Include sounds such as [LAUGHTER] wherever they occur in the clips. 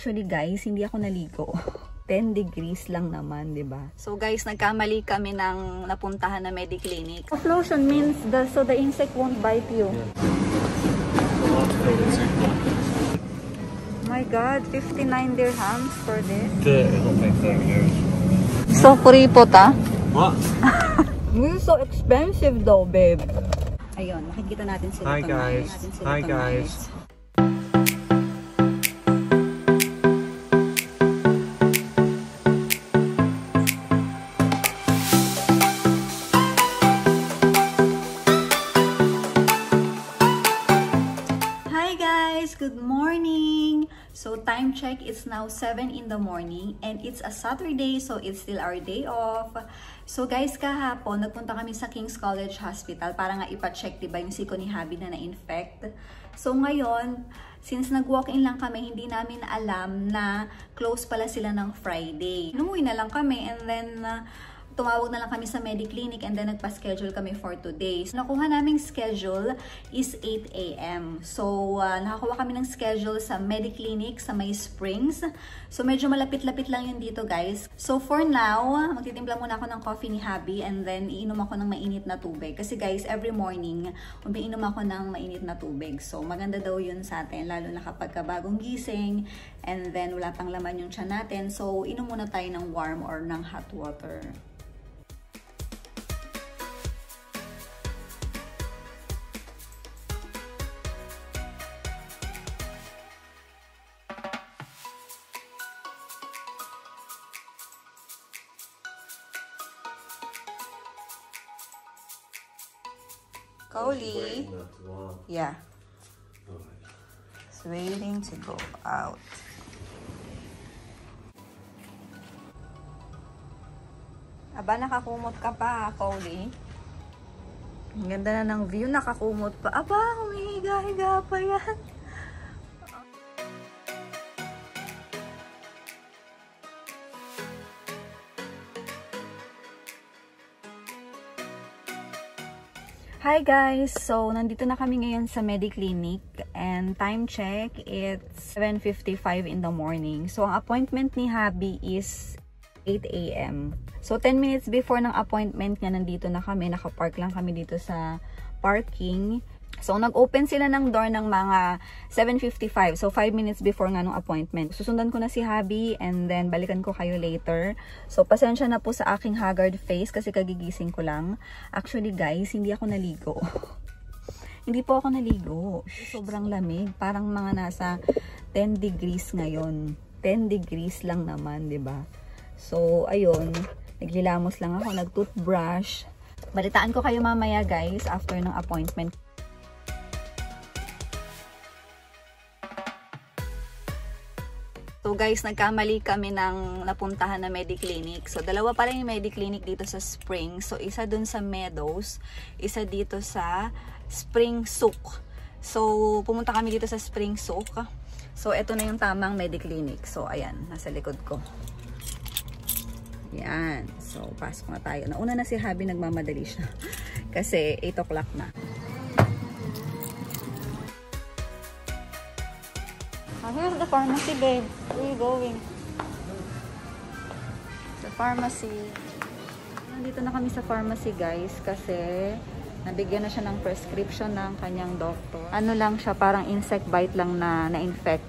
Actually guys, hindi ako naligo. [LAUGHS] 10 degrees lang naman, 'di ba? So guys, nagkamali kami ng napuntahan na Mediclinic. Off lotion means the so the insect won't bite you. My god, 59 dirhams for this. I don't think 30 years. So kuripot ah. What? [LAUGHS] Is so expensive though, babe. Ayun, makikita natin sila Hi, guys. Natin sila Hi, tonight. guys. Check, it's now 7 in the morning and it's a Saturday so it's still our day off. So guys, kahapon nagpunta kami sa King's College Hospital para nga ipa-check diba yung siko ni Habi na na-infect. So ngayon, since nag-walk-in lang kami, hindi namin alam na close pala sila ng Friday. Umuwi na lang kami and then uh, tumawag na lang kami sa Mediclinic and then nagpa-schedule kami for today. So, nakuha naming schedule is 8 a.m. So, uh, nakakuha kami ng schedule sa Mediclinic sa May Springs. So, medyo malapit-lapit lang yun dito, guys. So, for now, magtitimpla muna ako ng coffee ni Habi and then iinom ako ng mainit na tubig. Kasi, guys, every morning, umiinom ako ng mainit na tubig. So, maganda daw yun sa atin, lalo na kapag bagong gising and then wala pang laman yung tiyan natin. So, inom muna tayo ng warm or ng hot water. Coli. Yeah. It's waiting to go out. Aba, nakakumot ka pa, Coli. Ang ganda na ng view, nakakumot pa. Aba, humihiga-higa pa yan. Hi guys! So, nandito na kami ngayon sa Mediclinic and time check, it's 7.55 in the morning. So, ang appointment ni Habi is 8 a.m. So, 10 minutes before ng appointment niya, nandito na kami. Nakapark lang kami dito sa parking. So, nag-open sila ng door ng mga 7.55. So, 5 minutes before nga nung appointment. Susundan ko na si Habi and then balikan ko kayo later. So, pasensya na po sa aking haggard face kasi kagigising ko lang. Actually, guys, hindi ako naligo. [LAUGHS] hindi po ako naligo. Sobrang lamig. Parang mga nasa 10 degrees ngayon. 10 degrees lang naman, ba? So, ayun. Naglilamos lang ako. Nag-toothbrush. Balitaan ko kayo mamaya, guys, after ng appointment. So guys, nagkamali kami ng napuntahan na Mediclinic. So dalawa pala yung Mediclinic dito sa Spring. So isa dun sa Meadows, isa dito sa Spring Souk. So pumunta kami dito sa Spring Souk. So ito na yung tamang Mediclinic. So ayan, nasa likod ko. Yan. So pasok na tayo. Nauna na si Habi, nagmamadali siya. [LAUGHS] Kasi 8 o'clock na. Oh, here's the pharmacy, babe. Where are you going? Sa pharmacy. Nandito na kami sa pharmacy, guys, kasi nabigyan na siya ng prescription ng kanyang doctor. Ano lang siya, parang insect bite lang na na-infect.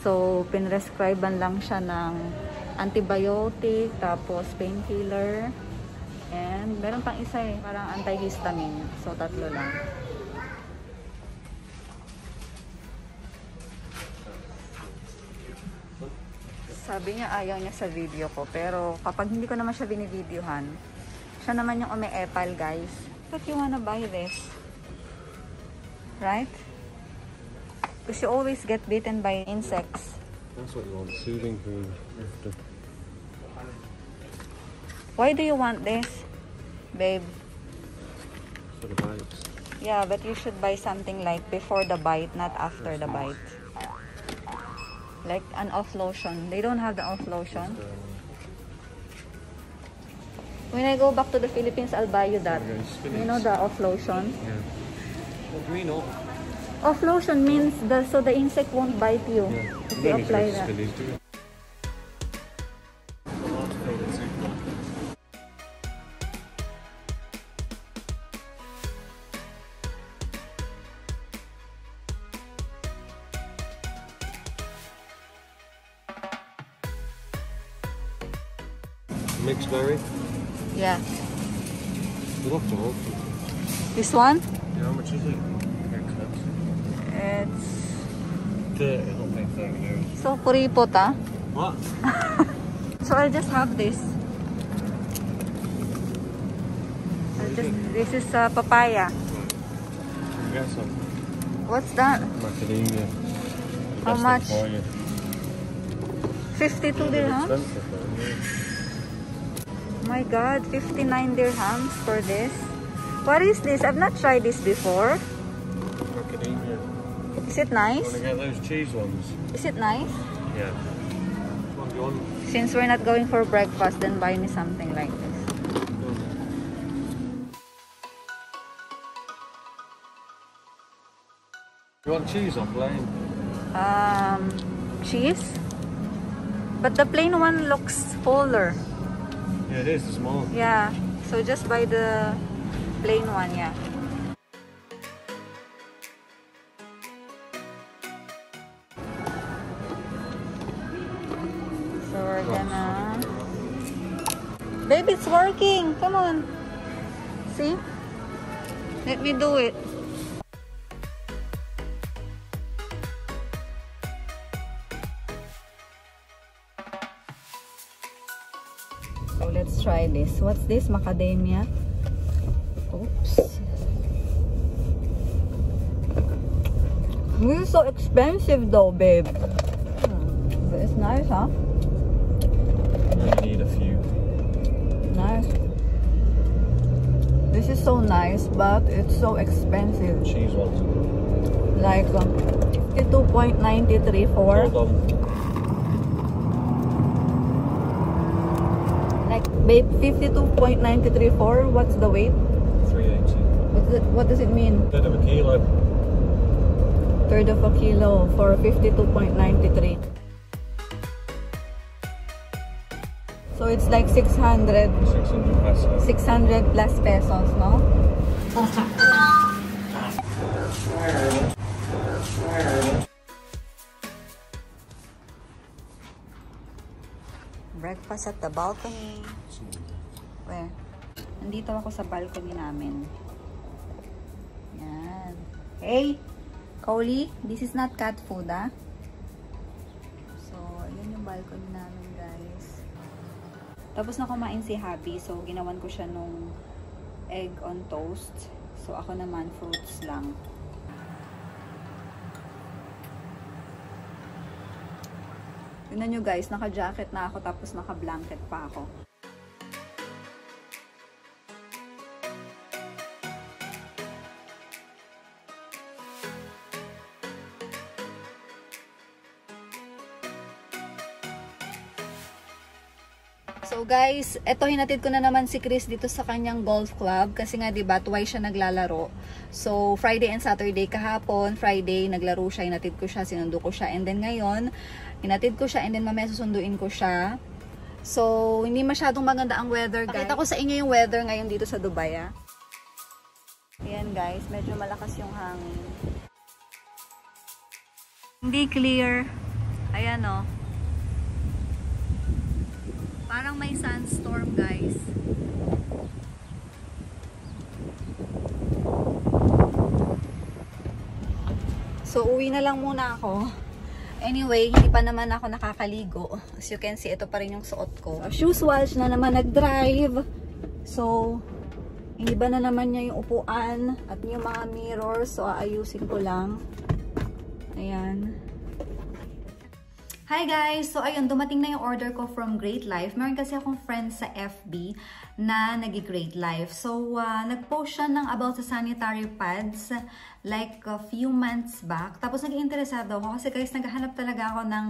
So, pinrescribean lang siya ng antibiotic, tapos painkiller, and meron pang isa eh, parang antihistamine. So, tatlo lang. Sabi niya ayaw niya sa video ko. Pero kapag hindi ko naman siya binivideohan, siya naman yung umi-epal guys. But you wanna buy this? Right? Because you always get bitten by insects. That's what you want, soothing cream. Why do you want this? Babe. For the bites. Yeah, but you should buy something like before the bite, not after the bite. Like an off lotion. They don't have the off lotion. When I go back to the Philippines, I'll buy you that. You know the off lotion? Yeah. Well, green up. Off lotion means the so the insect won't bite you Yeah. if You you don't need to apply that. Mixed berry. Yeah. We'll have to. This one? Yeah, how much is it? It's Thirty. I'll pay thirty euros. so kuripot ah. What? [LAUGHS] So I'll just have this. Just, this is uh, papaya. Get some What's that? macadamia. How much? 52 They're dirhams? Expensive though. yeah. My god, 59 dirhams for this. What is this? I've not tried this before. Macadamia. Is it nice? to get those cheese ones? Is it nice? Yeah. Which one do you want? Since we're not going for breakfast, then buy me something like this. You want cheese or plain? Um, cheese? But the plain one looks fuller. Yeah, it is. Small. Yeah, so just buy the plain one, yeah. So we're gonna... Babe, it's working! Come on! See? Let me do it. What's this? Macadamia. Oops. This is so expensive though, babe. Hmm. But it's nice, huh? Need a few. Nice. This is so nice, but it's so expensive. Cheese ones. Like um, 52.93 for babe 52.93 for what's the weight? 380. What's it, what does it mean? Third of a kilo. Third of a kilo for 52.93. So it's like 600 600 pesos. 600 plus pesos, no? [LAUGHS] Breakfast at the balcony. Where? Nandito ako sa balcony namin. Yan. Hey! Cowley, this is not cat food, ah. So, yun yung balcony namin, guys. Tapos na kumain si Happy, so ginawan ko siya nung egg on toast. So, ako naman, fruits lang. Tignan nyo guys, naka-jacket na ako tapos naka-blanket pa ako. So guys, eto hinatid ko na naman si Chris dito sa kanyang golf club kasi nga 'di ba twice siya naglalaro. So Friday and Saturday kahapon, Friday naglaro siya, hinatid ko siya, sinundo ko siya and then ngayon hinatid ko siya and then mamaya susunduin ko siya. So hindi masyadong maganda ang weather guys. Pakita ko sa inyo yung weather ngayon dito sa Dubai ah. Ayan guys, medyo malakas yung hangin. Hindi clear. Ayan oh. Parang may sandstorm, guys. So, uwi na lang muna ako. Anyway, hindi pa naman ako nakakaligo. As you can see, ito pa rin yung suot ko. As usual, siya na naman nag-drive. So, iniba na naman niya yung upuan at yung mga mirrors. So, aayusin ko lang. Ayan. Hi guys! So ayun, dumating na yung order ko from Great Life. Meron kasi akong friends sa FB na nag-Great Life. So, uh, nag-post siya ng about sa sanitary pads like a few months back. Tapos naging interesado ako kasi guys, naghahanap talaga ako ng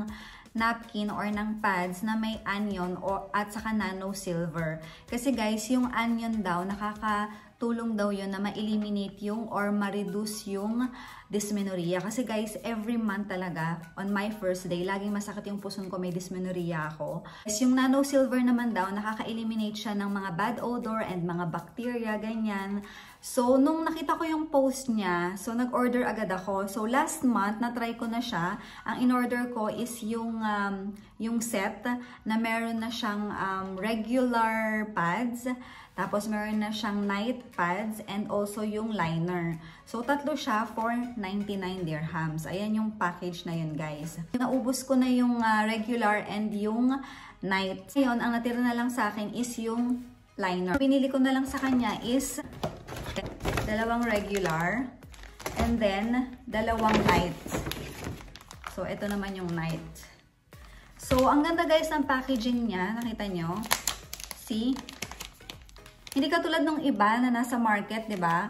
napkin or ng pads na may anion or at saka nano silver. Kasi guys, yung anion daw nakaka tulong daw yun na ma-eliminate yung or ma-reduce yung dysmenorrhea. Kasi guys, every month talaga, on my first day, laging masakit yung puson ko, may dysmenorrhea ako. Yes, yung nano silver naman daw, nakaka-eliminate siya ng mga bad odor and mga bacteria, ganyan. So, nung nakita ko yung post niya, so nag-order agad ako. So, last month, na-try ko na siya. Ang in-order ko is yung, um, yung set na meron na siyang um, regular pads. Tapos, meron na siyang night pads and also yung liner. So, tatlo siya for 99 dirhams. Ayan yung package na yun, guys. Naubos ko na yung uh, regular and yung night. Ngayon, ang natira na lang sa akin is yung liner. Pinili ko na lang sa kanya is dalawang regular and then dalawang night. So, ito naman yung night. So, ang ganda guys ng packaging niya. Nakita nyo? See? Hindi katulad ng iba na nasa market, 'di ba?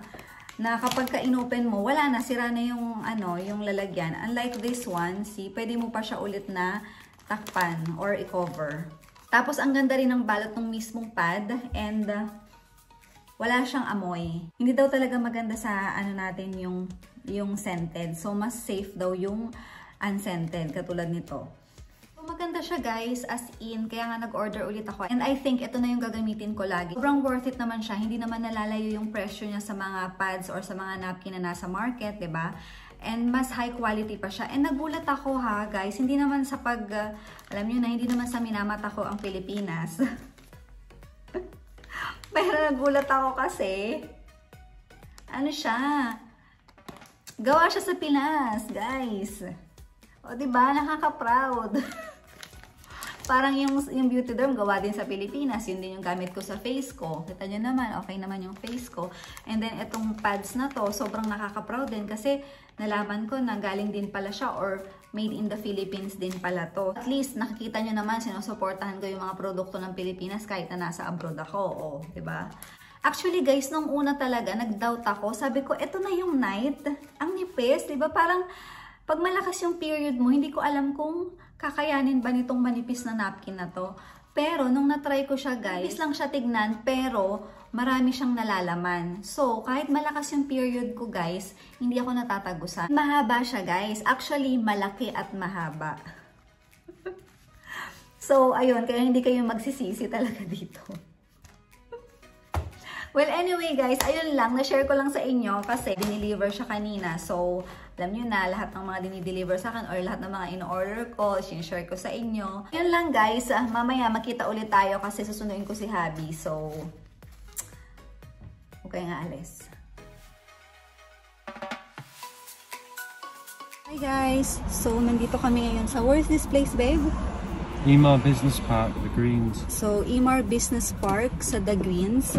Na kapag ka inopen mo, wala na sira na yung ano, yung lalagyan. Unlike this one, see, pwede mo pa siya ulit na takpan or i-cover. Tapos ang ganda rin ng balot ng mismong pad and uh, wala siyang amoy. Hindi daw talaga maganda sa ano natin yung yung scented. So mas safe daw yung unscented katulad nito. Maganda siya guys, as in, kaya nga nag-order ulit ako. And I think ito na yung gagamitin ko lagi. Sobrang worth it naman siya, hindi naman nalalayo yung presyo niya sa mga pads or sa mga napkin na nasa market, ba diba? And mas high quality pa siya. And nagulat ako ha guys, hindi naman sa pag, uh, alam niyo na, hindi naman sa minamata ko ang Pilipinas. [LAUGHS] Pero nagulat ako kasi, ano siya, gawa siya sa Pinas, guys. O, diba? Nakaka-proud. [LAUGHS] Parang yung, yung beauty derm gawa din sa Pilipinas. Yun din yung gamit ko sa face ko. Kita nyo naman, okay naman yung face ko. And then, itong pads na to, sobrang nakaka-proud din kasi nalaman ko na galing din pala siya or made in the Philippines din pala to. At least, nakikita nyo naman, sinusuportahan ko yung mga produkto ng Pilipinas kahit na nasa abroad ako. O, oh, ba diba? Actually guys, nung una talaga, nag-doubt ako. Sabi ko, eto na yung night. Ang nipis, ba? Parang, pag malakas yung period mo, hindi ko alam kung kakayanin ba nitong manipis na napkin na to. Pero, nung na-try ko siya guys, manipis lang siya tignan, pero marami siyang nalalaman. So, kahit malakas yung period ko guys, hindi ako natatagusan. Mahaba siya guys. Actually, malaki at mahaba. [LAUGHS] so, ayun, kaya hindi kayo magsisisi talaga [LAUGHS] dito. Well, anyway guys, ayun lang. Na-share ko lang sa inyo kasi dineliver siya kanina. So, alam nyo na, lahat ng mga dinideliver sa akin or lahat ng mga in-order ko, sinishare ko sa inyo. Yun lang guys. Ah, mamaya makita ulit tayo kasi susunduin ko si Habi. So, okay nga alis. Hi guys! So, nandito kami ngayon sa, where's this place, babe? Emar Business Park, The Greens. So, Emar Business Park sa The Greens.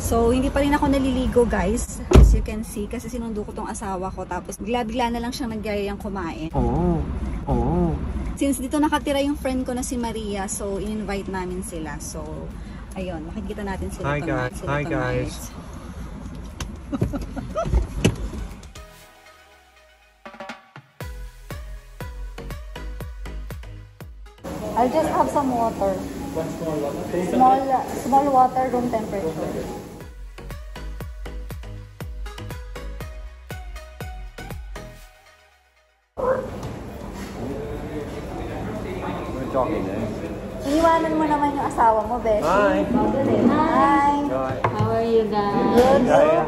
So, hindi pa rin ako naliligo guys. As you can see, kasi sinundo ko tong asawa ko. Tapos, bigla-bigla na lang siyang nagyayayang kumain. Oo. Oh. Oo. Oh. Since dito nakatira yung friend ko na si Maria, so in-invite namin sila. So, ayun, makikita natin sila Hi guys. Sila Hi guys. I'll just have some water. Small, small water room temperature. Asawa mo, Beshi. Hi. Hi. Right. How are you guys? Good. Yeah, yeah.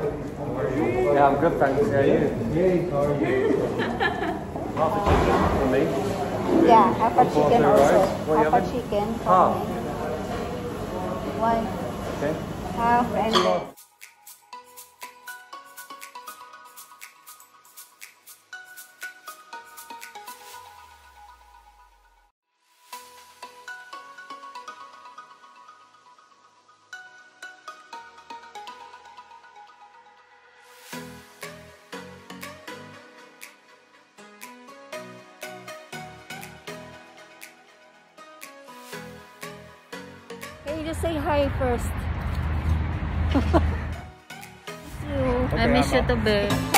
Yeah, I'm good, thanks. How are you? [LAUGHS] Half a chicken for me. Yeah, half a chicken also. rice. What you Half a chicken. for Half. me. One. Okay. Half and you just say hi first? [LAUGHS] Miss you. I miss you to be.